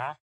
นะคะ